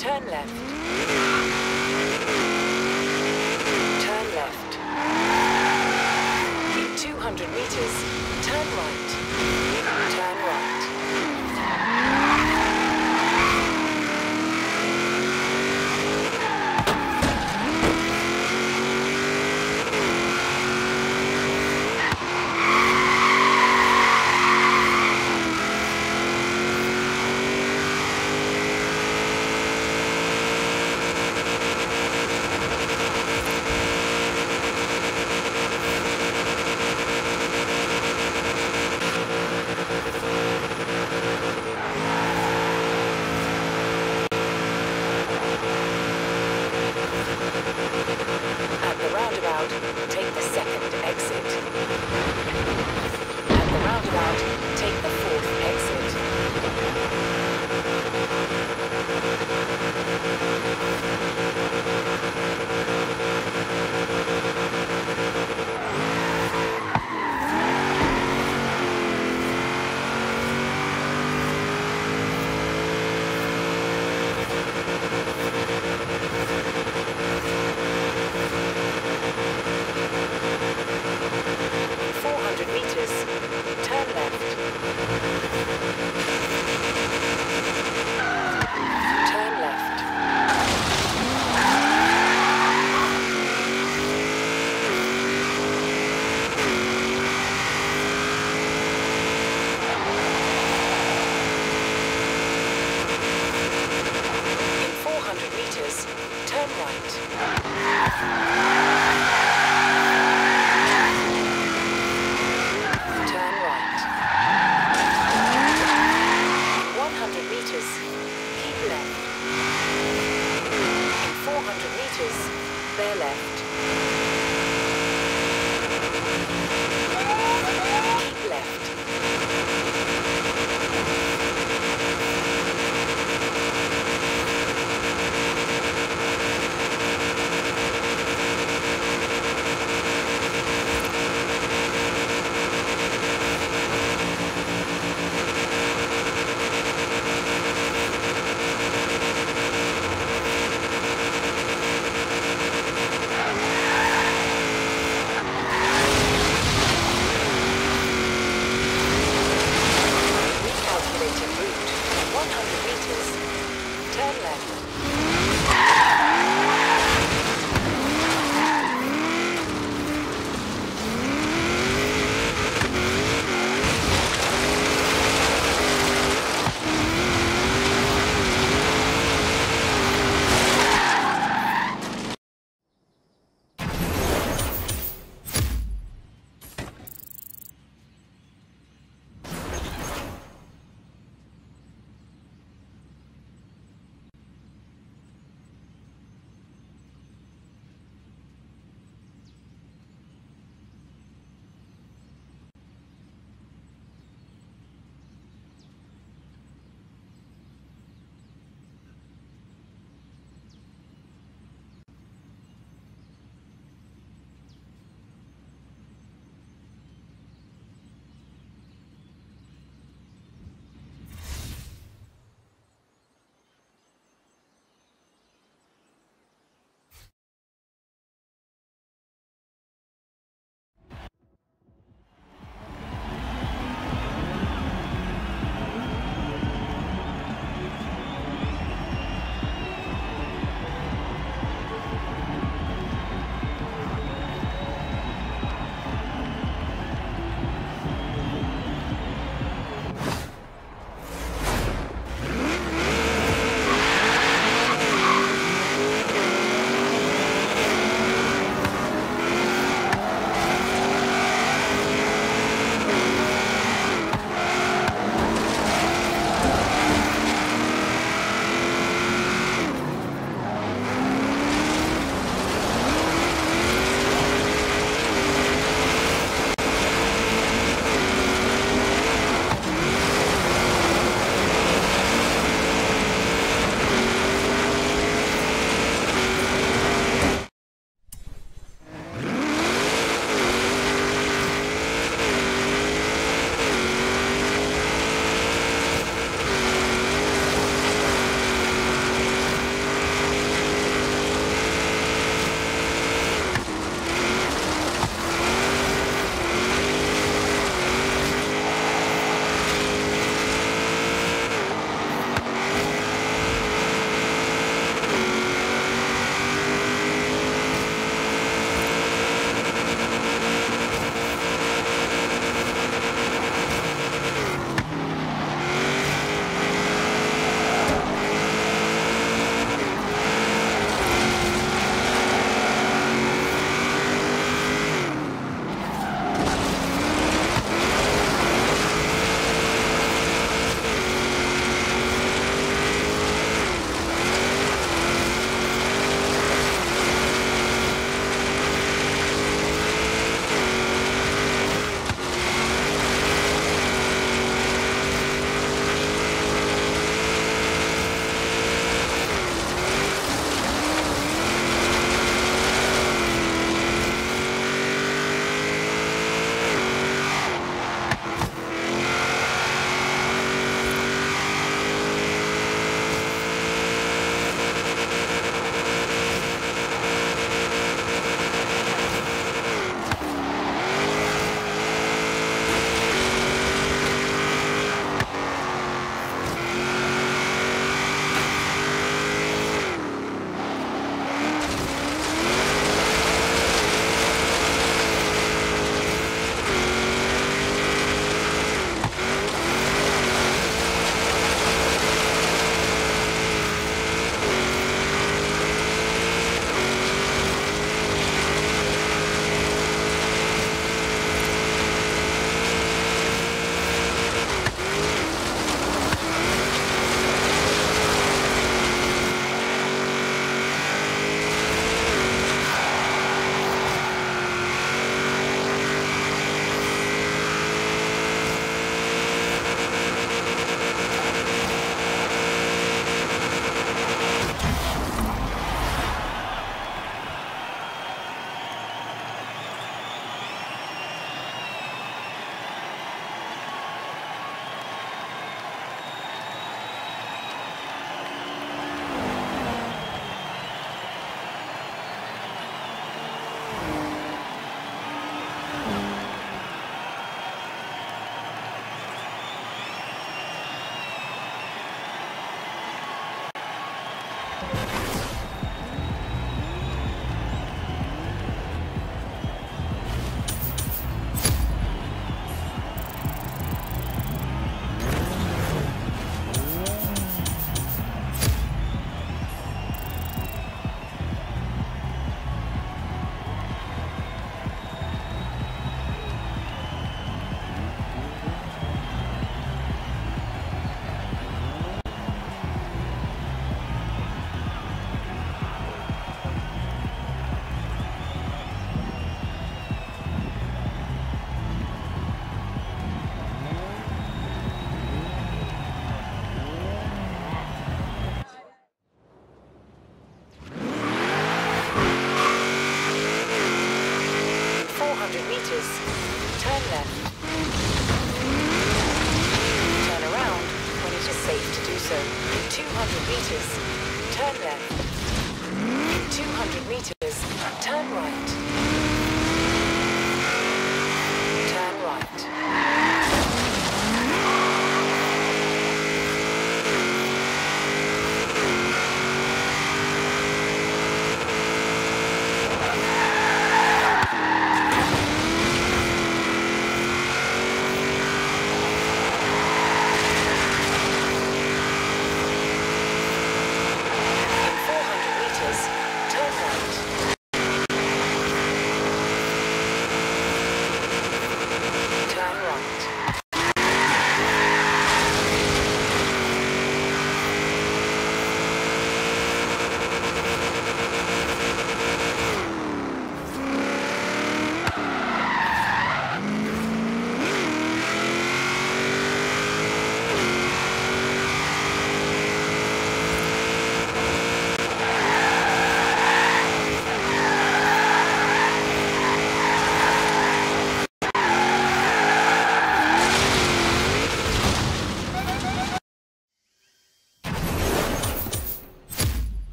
Turn left.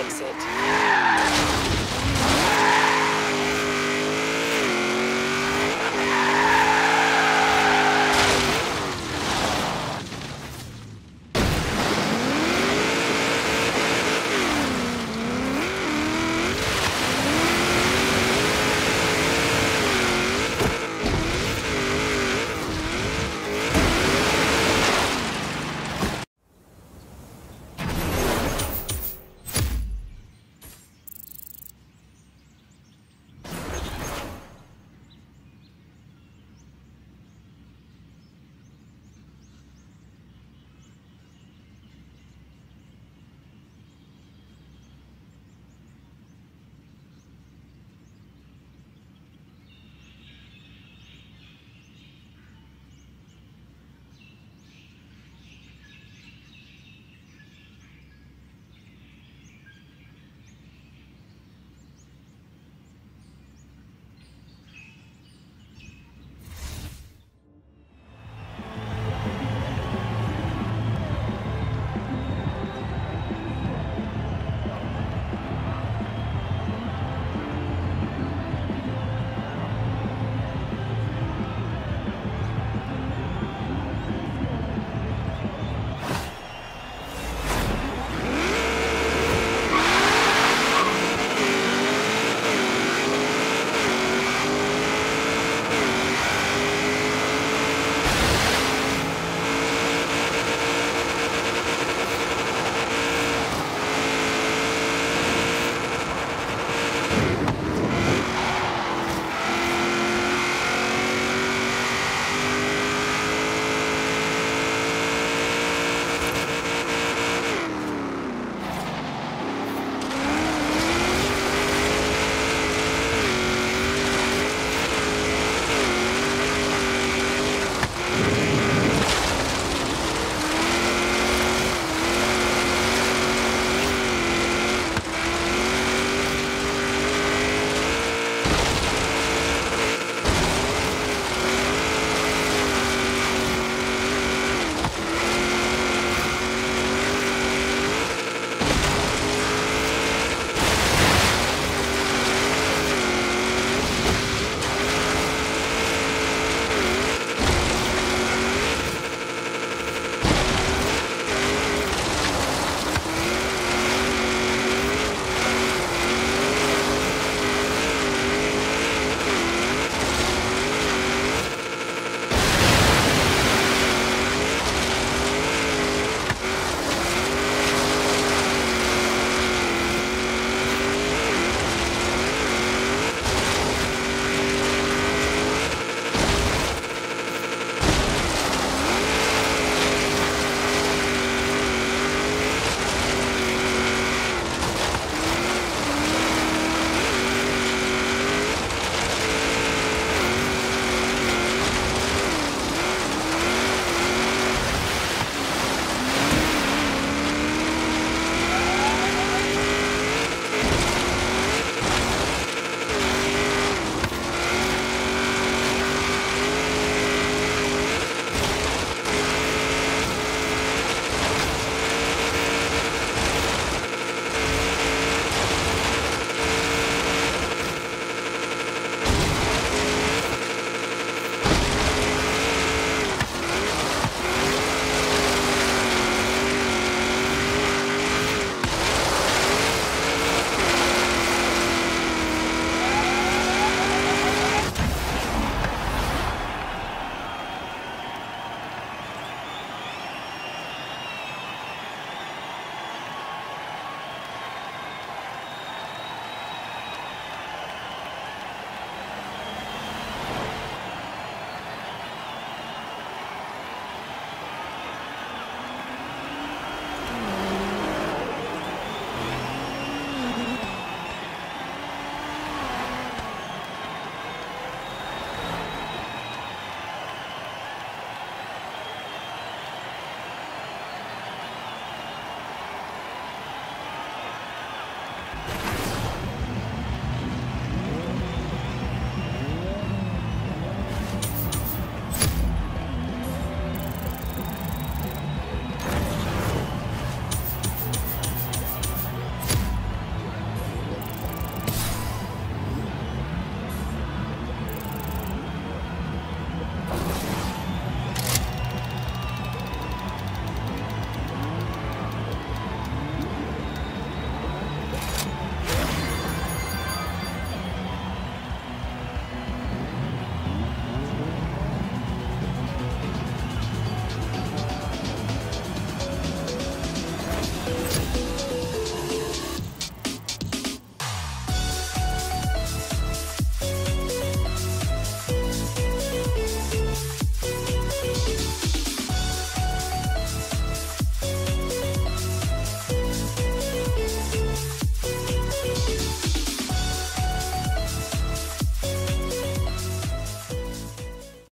exit.